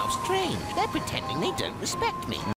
How strange. They're pretending they don't respect me.